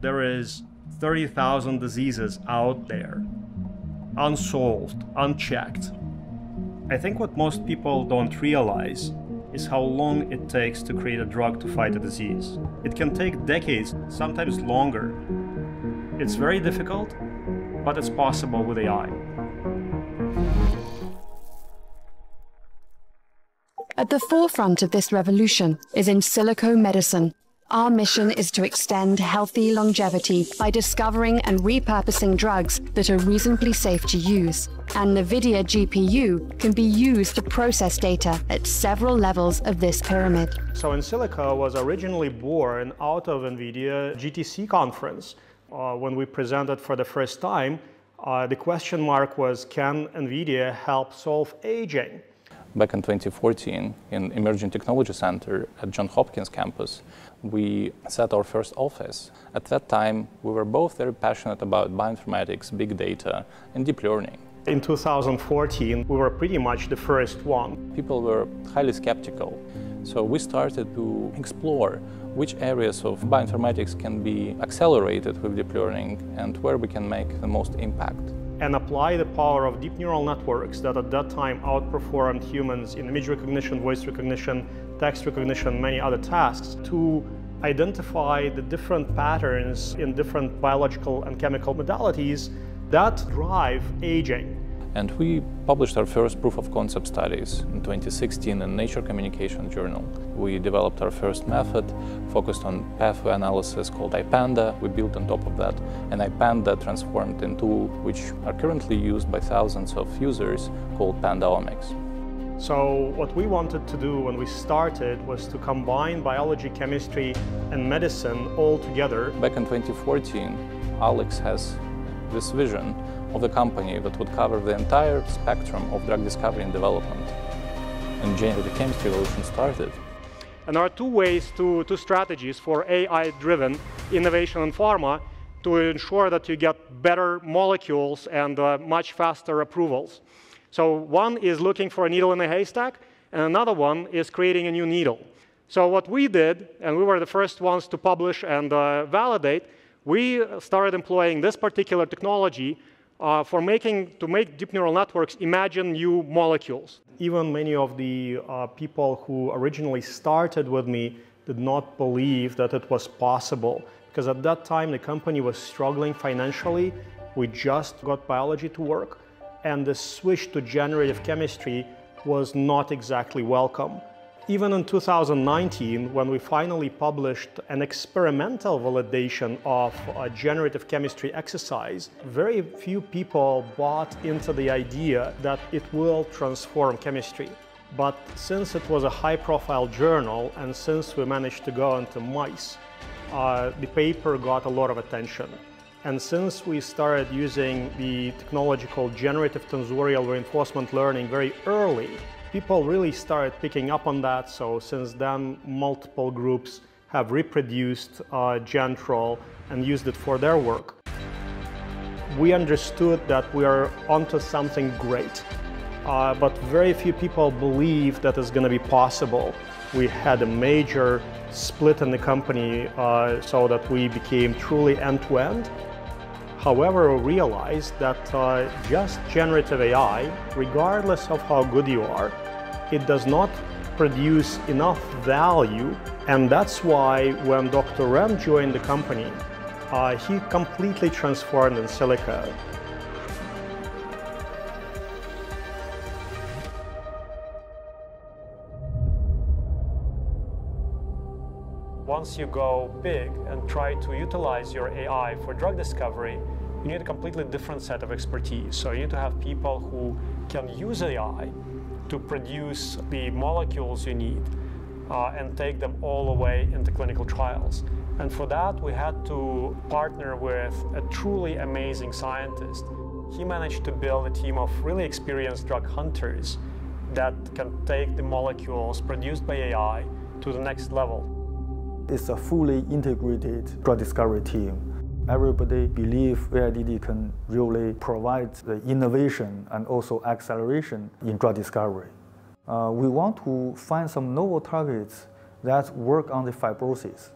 there is 30,000 diseases out there, unsolved, unchecked. I think what most people don't realize is how long it takes to create a drug to fight a disease. It can take decades, sometimes longer. It's very difficult, but it's possible with AI. At the forefront of this revolution is Insilico Medicine. Our mission is to extend healthy longevity by discovering and repurposing drugs that are reasonably safe to use. And NVIDIA GPU can be used to process data at several levels of this pyramid. So Insilico was originally born out of NVIDIA GTC conference. Uh, when we presented for the first time, uh, the question mark was, can NVIDIA help solve aging? Back in 2014, in Emerging Technology Center at Johns Hopkins campus, we set our first office. At that time, we were both very passionate about bioinformatics, big data, and deep learning. In 2014, we were pretty much the first one. People were highly skeptical, so we started to explore which areas of bioinformatics can be accelerated with deep learning and where we can make the most impact and apply the power of deep neural networks that at that time outperformed humans in image recognition, voice recognition, text recognition, many other tasks to identify the different patterns in different biological and chemical modalities that drive aging. And we published our first proof of concept studies in 2016 in Nature Communication Journal. We developed our first method focused on pathway analysis called IPANDA. We built on top of that an IPANDA transformed in tool which are currently used by thousands of users called PandaOmics. So what we wanted to do when we started was to combine biology, chemistry and medicine all together. Back in 2014, Alex has this vision of the company that would cover the entire spectrum of drug discovery and development. And the chemistry revolution started. And there are two ways, two, two strategies for AI-driven innovation in pharma to ensure that you get better molecules and uh, much faster approvals. So one is looking for a needle in a haystack, and another one is creating a new needle. So what we did, and we were the first ones to publish and uh, validate, we started employing this particular technology uh, for making, to make deep neural networks imagine new molecules. Even many of the uh, people who originally started with me did not believe that it was possible because at that time the company was struggling financially. We just got biology to work and the switch to generative chemistry was not exactly welcome. Even in 2019, when we finally published an experimental validation of a generative chemistry exercise, very few people bought into the idea that it will transform chemistry. But since it was a high-profile journal and since we managed to go into mice, uh, the paper got a lot of attention. And since we started using the technology called generative tensorial reinforcement learning very early, people really started picking up on that. So since then, multiple groups have reproduced uh, GENTRL and used it for their work. We understood that we are onto something great, uh, but very few people believe that it's going to be possible. We had a major split in the company uh, so that we became truly end-to-end. -end. However, we realized that uh, just generative AI, regardless of how good you are, it does not produce enough value. And that's why when Dr. Ren joined the company, uh, he completely transformed Insilico. once you go big and try to utilize your AI for drug discovery, you need a completely different set of expertise. So you need to have people who can use AI to produce the molecules you need uh, and take them all the way into clinical trials. And for that, we had to partner with a truly amazing scientist. He managed to build a team of really experienced drug hunters that can take the molecules produced by AI to the next level. It's a fully integrated drug discovery team. Everybody believes AIDD can really provide the innovation and also acceleration in drug discovery. Uh, we want to find some novel targets that work on the fibrosis.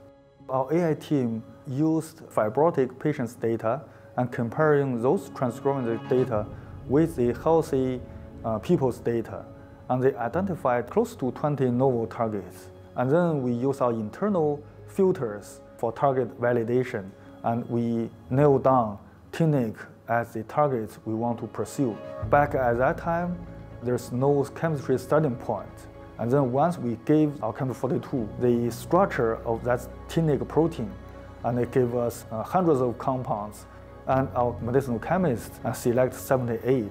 Our AI team used fibrotic patients' data and comparing those transcriptomic data with the healthy uh, people's data. And they identified close to 20 novel targets. And then we use our internal filters for target validation, and we nail down TNIK as the targets we want to pursue. Back at that time, there's no chemistry starting point. And then once we gave our Chem42 the structure of that TNIK protein, and it gave us uh, hundreds of compounds, and our medicinal chemists uh, select 78,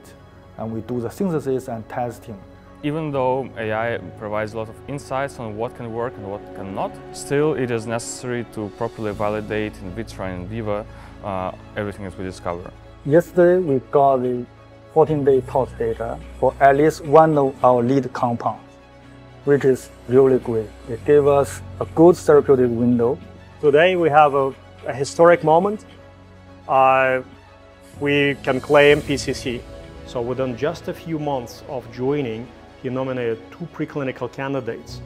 and we do the synthesis and testing. Even though AI provides a lot of insights on what can work and what cannot, still it is necessary to properly validate in vitro and in vivo uh, everything that we discover. Yesterday we got the 14-day tox data for at least one of our lead compounds, which is really great. It gave us a good therapeutic window. Today we have a, a historic moment. Uh, we can claim PCC. So within just a few months of joining, he nominated two preclinical candidates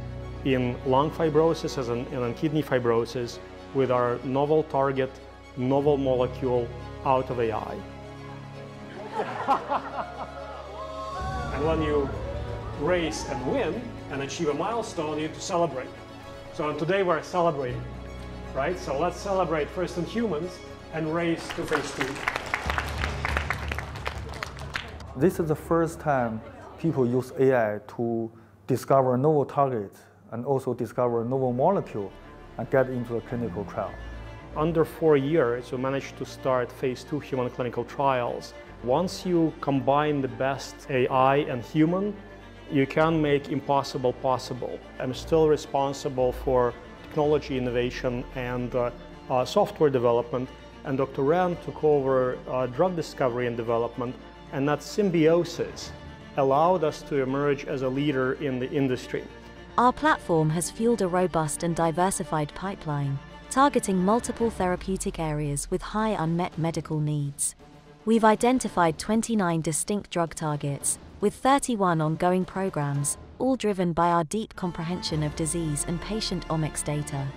in lung fibrosis and in kidney fibrosis with our novel target, novel molecule out of AI. and when you race and win and achieve a milestone, you need to celebrate. So today we're celebrating, right? So let's celebrate first in humans and race to phase two. This is the first time people use AI to discover novel targets and also discover novel molecule and get into a clinical trial. Under four years, we managed to start phase two human clinical trials. Once you combine the best AI and human, you can make impossible possible. I'm still responsible for technology innovation and uh, uh, software development, and Dr. Ren took over uh, drug discovery and development, and that symbiosis allowed us to emerge as a leader in the industry. Our platform has fueled a robust and diversified pipeline, targeting multiple therapeutic areas with high unmet medical needs. We've identified 29 distinct drug targets, with 31 ongoing programs, all driven by our deep comprehension of disease and patient omics data.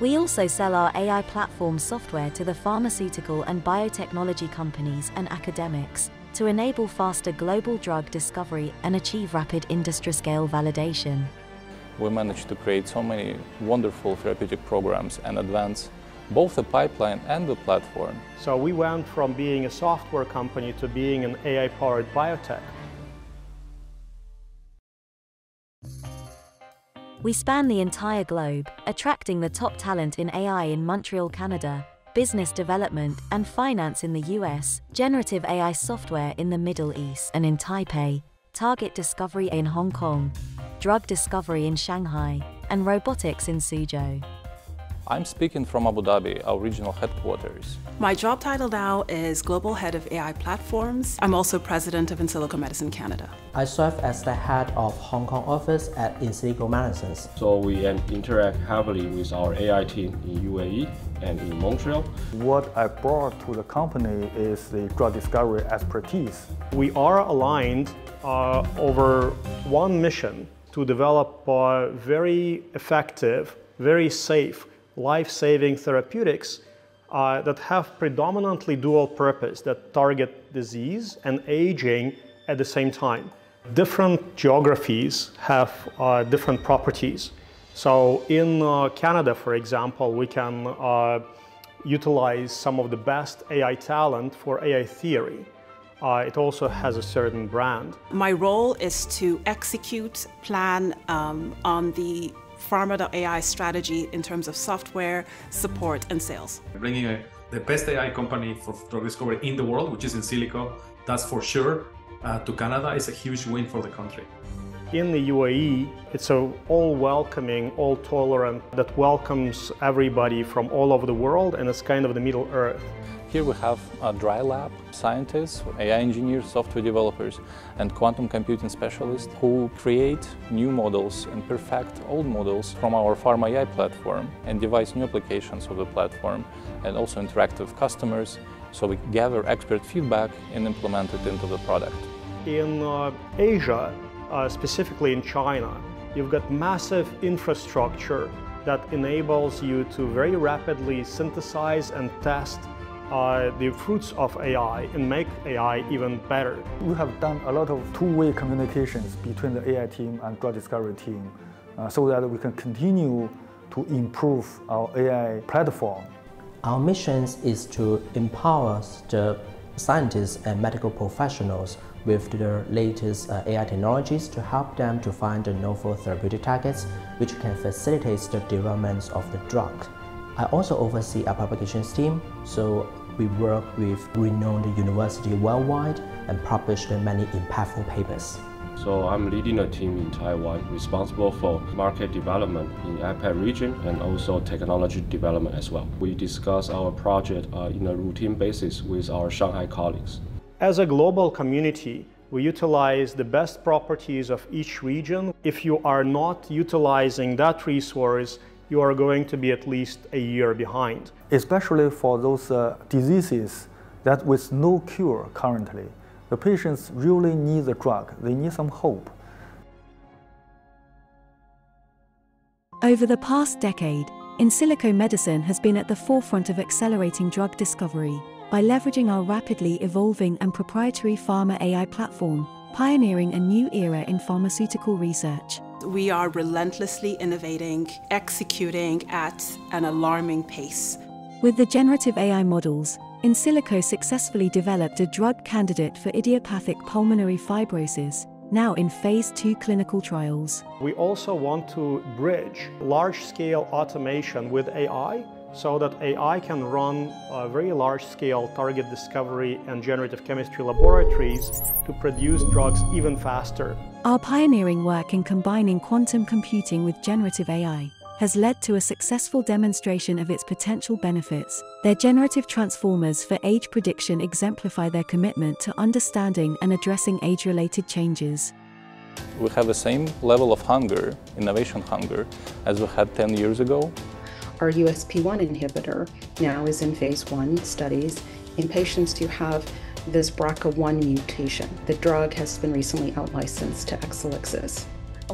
We also sell our AI platform software to the pharmaceutical and biotechnology companies and academics, to enable faster global drug discovery and achieve rapid industry scale validation. We managed to create so many wonderful therapeutic programs and advance both the pipeline and the platform. So we went from being a software company to being an AI-powered biotech. We span the entire globe, attracting the top talent in AI in Montreal, Canada, business development, and finance in the US, generative AI software in the Middle East and in Taipei, target discovery in Hong Kong, drug discovery in Shanghai, and robotics in Suzhou. I'm speaking from Abu Dhabi, our regional headquarters. My job title now is Global Head of AI Platforms. I'm also President of Insilico Medicine Canada. I serve as the head of Hong Kong office at Insilico Medicine. So we interact heavily with our AI team in UAE and in Montreal. What I brought to the company is the drug discovery expertise. We are aligned uh, over one mission to develop uh, very effective, very safe life-saving therapeutics uh, that have predominantly dual purpose, that target disease and aging at the same time. Different geographies have uh, different properties. So in uh, Canada, for example, we can uh, utilize some of the best AI talent for AI theory. Uh, it also has a certain brand. My role is to execute, plan um, on the Pharma.ai strategy in terms of software, support, and sales. Bringing a, the best AI company for drug discovery in the world, which is Insilico, that's for sure, uh, to Canada is a huge win for the country. In the UAE, it's a all welcoming, all tolerant that welcomes everybody from all over the world and it's kind of the Middle Earth. Here we have a dry lab, scientists, AI engineers, software developers, and quantum computing specialists who create new models and perfect old models from our Pharma AI platform and devise new applications of the platform and also interact with customers so we gather expert feedback and implement it into the product. In uh, Asia, uh, specifically in China, you've got massive infrastructure that enables you to very rapidly synthesize and test uh, the fruits of AI and make AI even better. We have done a lot of two-way communications between the AI team and drug discovery team uh, so that we can continue to improve our AI platform. Our mission is to empower the scientists and medical professionals with the latest uh, AI technologies to help them to find the novel therapeutic targets which can facilitate the development of the drug. I also oversee a publications team, so we work with renowned universities worldwide and publish many impactful papers. So I'm leading a team in Taiwan responsible for market development in APAC region and also technology development as well. We discuss our project uh, in a routine basis with our Shanghai colleagues. As a global community, we utilize the best properties of each region. If you are not utilizing that resource, you are going to be at least a year behind. Especially for those uh, diseases that with no cure currently. The patients really need the drug, they need some hope. Over the past decade, Insilico Medicine has been at the forefront of accelerating drug discovery by leveraging our rapidly evolving and proprietary pharma AI platform, pioneering a new era in pharmaceutical research. We are relentlessly innovating, executing at an alarming pace. With the generative AI models, Insilico successfully developed a drug candidate for idiopathic pulmonary fibrosis, now in phase 2 clinical trials. We also want to bridge large-scale automation with AI so that AI can run very large-scale target discovery and generative chemistry laboratories to produce drugs even faster. Our pioneering work in combining quantum computing with generative AI has led to a successful demonstration of its potential benefits. Their generative transformers for age prediction exemplify their commitment to understanding and addressing age-related changes. We have the same level of hunger, innovation hunger, as we had 10 years ago. Our USP1 inhibitor now is in phase 1 studies in patients who have this BRCA1 mutation. The drug has been recently out-licensed to Exelixis.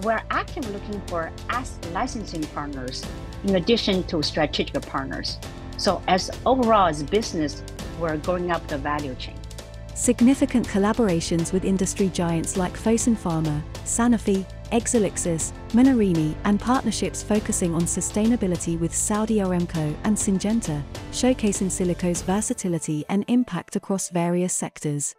We're actively looking for as licensing partners in addition to strategic partners. So as overall as business, we're going up the value chain. Significant collaborations with industry giants like Fosun Pharma, Sanofi, Exelixis, Menarini, and partnerships focusing on sustainability with Saudi Aramco and Syngenta, showcasing Silico's versatility and impact across various sectors.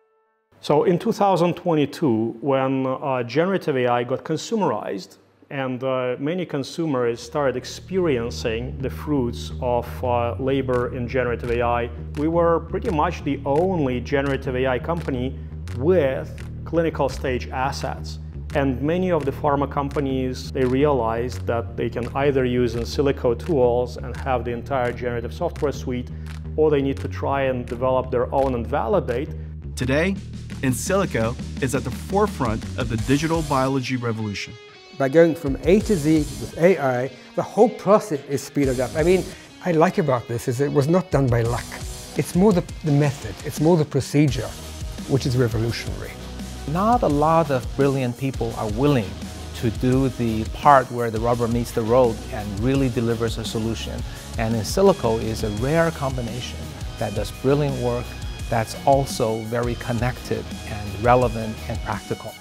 So in 2022, when uh, generative AI got consumerized and uh, many consumers started experiencing the fruits of uh, labor in generative AI, we were pretty much the only generative AI company with clinical stage assets. And many of the pharma companies, they realized that they can either use in silico tools and have the entire generative software suite, or they need to try and develop their own and validate. Today, Insilico is at the forefront of the digital biology revolution. By going from A to Z with AI, the whole process is speeded up. I mean, I like about this is it was not done by luck. It's more the, the method, it's more the procedure, which is revolutionary. Not a lot of brilliant people are willing to do the part where the rubber meets the road and really delivers a solution. And Insilico is a rare combination that does brilliant work that's also very connected and relevant and practical.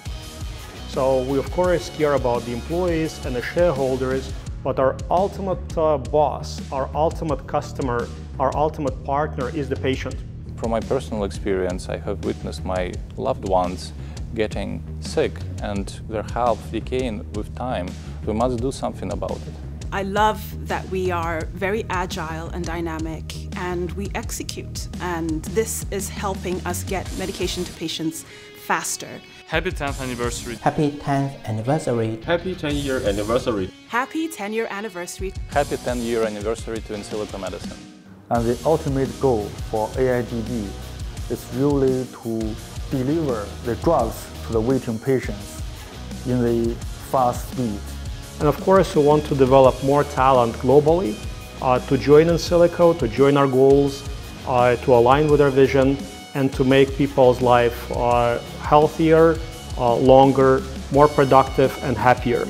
So we of course care about the employees and the shareholders, but our ultimate uh, boss, our ultimate customer, our ultimate partner is the patient. From my personal experience, I have witnessed my loved ones getting sick and their health decaying with time. We must do something about it. I love that we are very agile and dynamic and we execute. And this is helping us get medication to patients faster. Happy 10th anniversary. Happy 10th anniversary. Happy 10 year anniversary. Happy 10 year anniversary. Happy 10 year anniversary to Insilico Medicine. And the ultimate goal for AIDD is really to deliver the drugs to the waiting patients in the fast speed. And of course, we want to develop more talent globally uh, to join Insilico, to join our goals, uh, to align with our vision, and to make people's life uh, healthier, uh, longer, more productive, and happier.